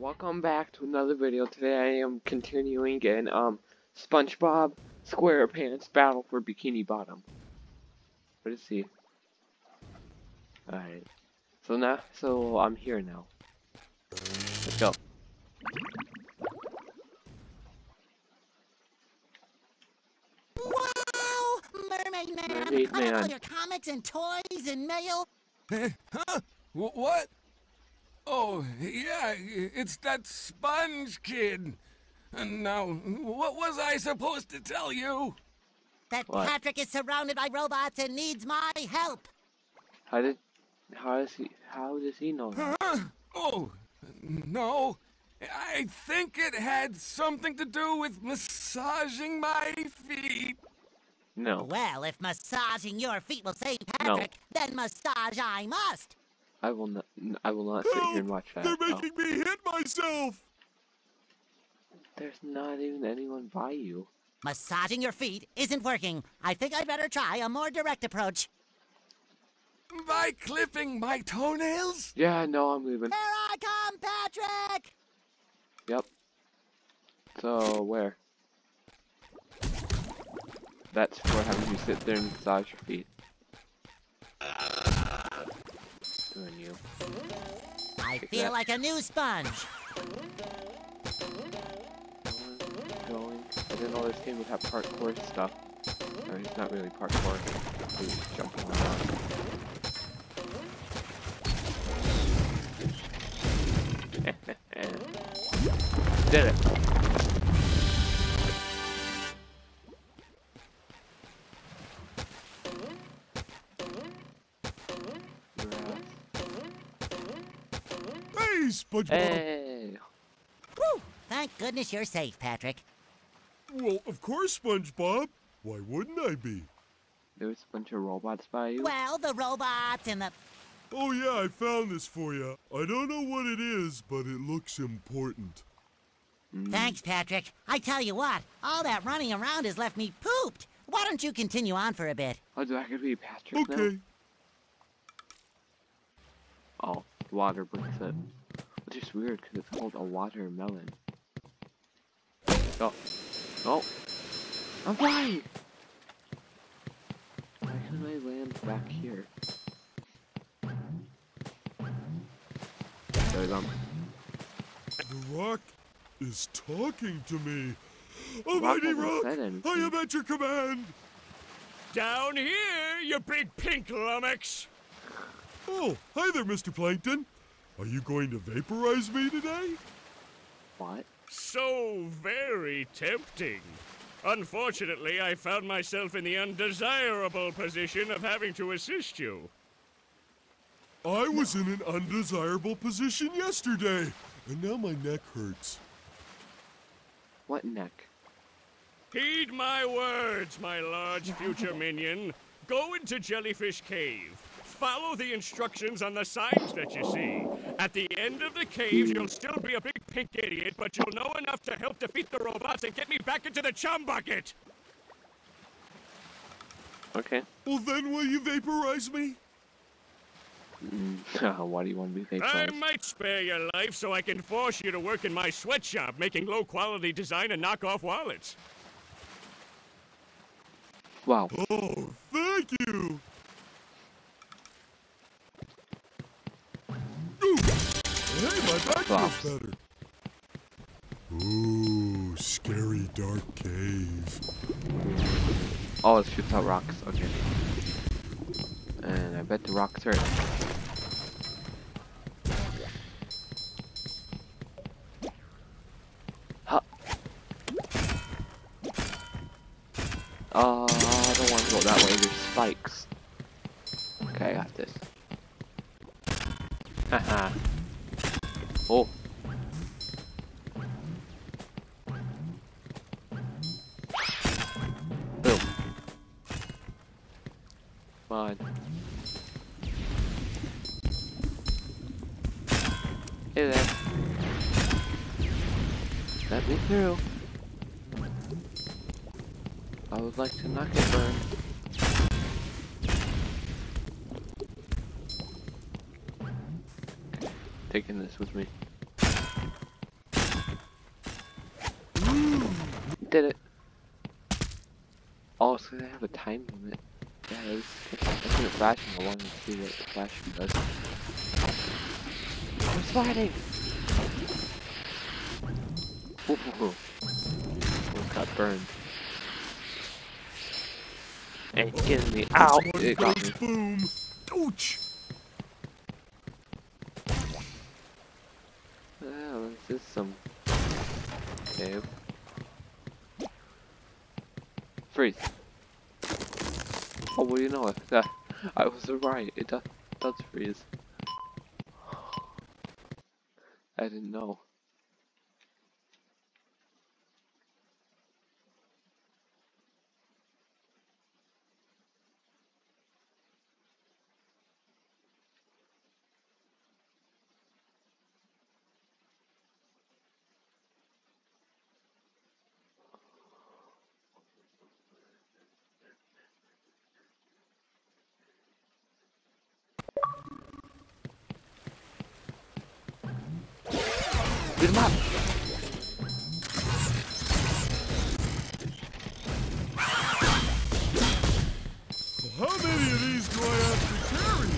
welcome back to another video. Today I am continuing in um SpongeBob SquarePants Battle for Bikini Bottom. What is he? Alright. So now so I'm here now. Let's go. Wow! Mermaid Man! Mermaid I have all your comics and toys and mail. huh? Wh- What? Oh, yeah, it's that sponge kid. And now, what was I supposed to tell you? That What? Patrick is surrounded by robots and needs my help. How did how does he how does he know that? Huh? Oh, no. I think it had something to do with massaging my feet. No. Well, if massaging your feet will save Patrick, then massage I must. I will not I will not sit here and watch that. They're No. making me hit myself. There's not even anyone by you. Massaging your feet isn't working. I think I'd better try a more direct approach. By clipping my toenails? Yeah, no, I'm leaving. Here I come, Patrick! Yep. So where? That's for having you sit there and massage your feet. Doing you. I Take feel that. like a new sponge. Going. I didn't know this game would have parkour stuff. I mean, it's not really parkour. It's just jumping around. Did it. SpongeBob. Hey! Whew! Thank goodness you're safe, Patrick. Well, of course, SpongeBob. Why wouldn't I be? There was a bunch of robots by you. Well, the robots and the. Oh yeah, I found this for you. I don't know what it is, but it looks important. Mm. Thanks, Patrick. I tell you what, all that running around has left me pooped. Why don't you continue on for a bit? Oh, do I get to be Patrick now? Okay. Oh, water brings it. Which is weird because it's called a watermelon. Oh. Oh. I'm flying! Why can I land back here? There we go. The rock is talking to me. Oh, Rock mighty rock! I am at your command. Down here, you big pink lummox. Oh, hi there, Mr. Plankton. Are you going to vaporize me today? What? So very tempting. Unfortunately, I found myself in the undesirable position of having to assist you. I was in an undesirable position yesterday, and now my neck hurts. What neck? Heed my words, my large future minion. Go into Jellyfish Cave. Follow the instructions on the signs that you see. At the end of the cave, you'll still be a big pink idiot, but you'll know enough to help defeat the robots and get me back into the chum bucket. Okay. Well, then will you vaporize me? Mm, Why do you want to be vaporized? I might spare your life so I can force you to work in my sweatshop making low quality design and knockoff wallets. Wow. Oh, thank you. Hey, my back Flops. feels better. Ooh, scary dark cave. Oh, it shoots out rocks. Okay. And I bet the rocks hurt. Huh. Oh, I don't want to go that way. There's spikes. Okay, I got this. Haha. Hey there. Let me through. I would like to knock it burn. Taking this with me. Did it. Also, they have a time limit. Yeah, it's, it's gonna flashing. I wanted to see what the flashing does. I'm sliding! Whoa. Almost got burned. And it's getting me out! It got me. boom. Ouch! Oh, this is some cave. Freeze. Oh, well, you know? That I was right. It does does freeze. I didn't know. Beat him up. How many of these do I have to carry?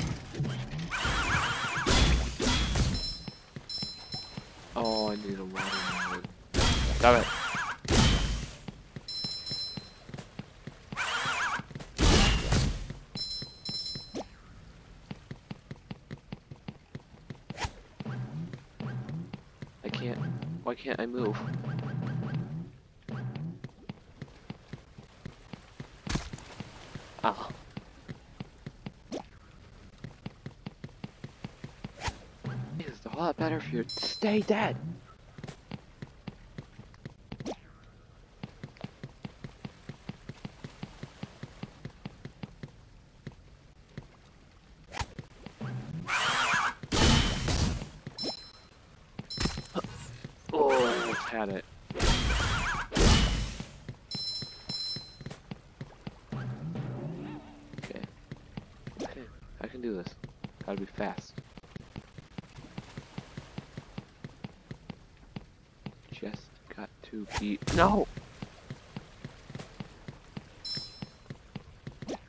Oh, I need a watermelon. Damn it. Why can't I move? Oh. It's a lot better if you stay dead. Oh, I almost had it. Okay. Okay, I can do this. Gotta be fast. Just got to be. No!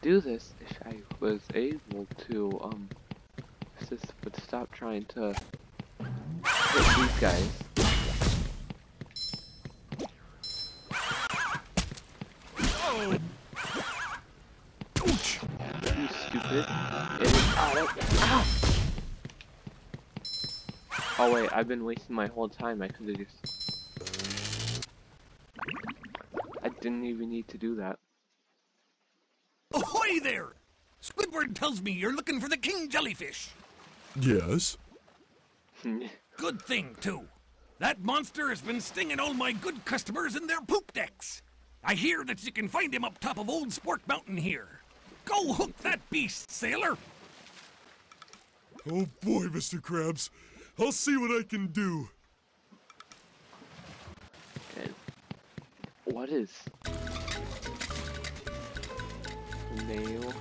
Do this if I was able to, um. This would stop trying to hit these guys. Oh! Ouch! You stupid. It is out of- Ow! Oh wait, I've been wasting my whole time. I could have just. I didn't even need to do that. Ahoy there! Squidward tells me you're looking for the king jellyfish. Yes? Good thing, too. That monster has been stinging all my good customers in their poop decks. I hear that you can find him up top of Old Spork Mountain here. Go hook that beast, sailor! Oh boy, Mr. Krabs. I'll see what I can do. Okay. What is? Nail.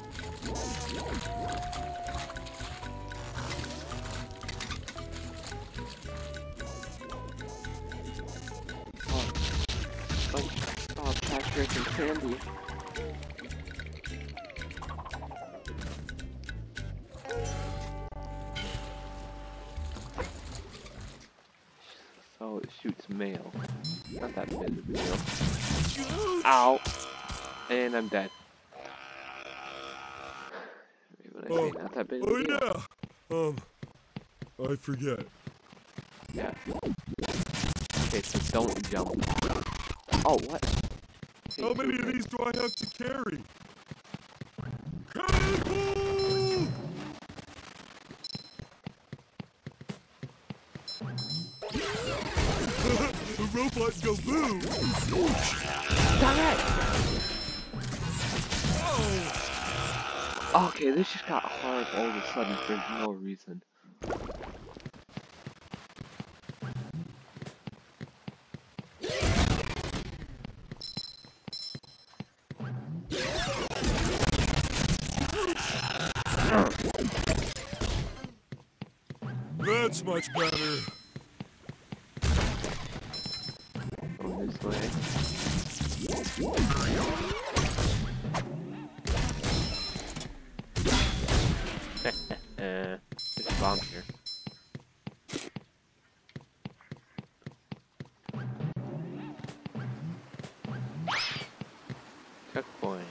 Oh, oh, oh, Patrick and Sandy. So it shoots mail. Not that big of a deal. Ow! And I'm dead. When I say Oh, not that big of oh a deal. yeah. Um, I forget. Yeah. Okay, so don't jump. Oh, what? How many of these do I have to carry? Cannonball! Robot go boom! Dang it! Okay, this just got hard all of a sudden for no reason. That's much better. Way. uh, there's bomb here. Checkpoint.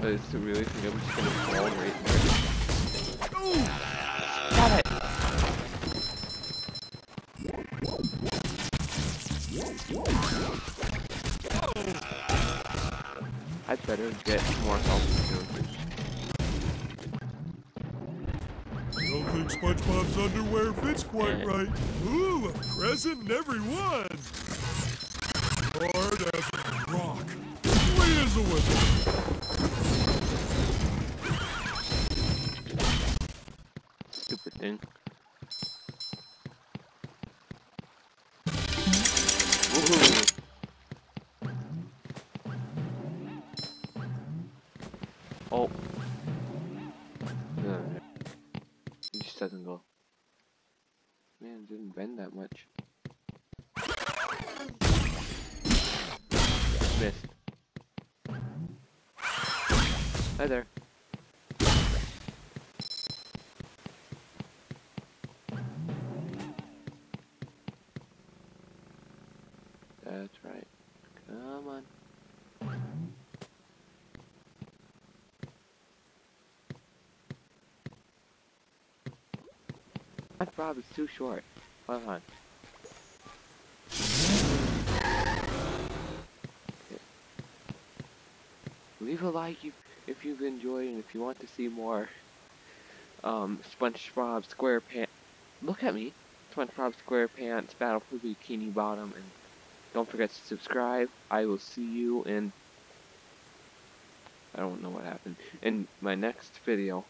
But it's really think I'm just gonna fall right I'd better get more help. Don't think SpongeBob's underwear fits quite right. Ooh, a present in every one. Hard as a rock. Sweet as a whistle. Stupid thing. Oh. No. Just doesn't go. Man, didn't bend that much. Missed. Hi there. That's right. Come on. Bob is too short. Hold on. Leave a like if, if you've enjoyed and if you want to see more um, SpongeBob SquarePants. Look at me. SpongeBob SquarePants Battle for Bikini Bottom and don't forget to subscribe. I will see you in I don't know what happened in my next video.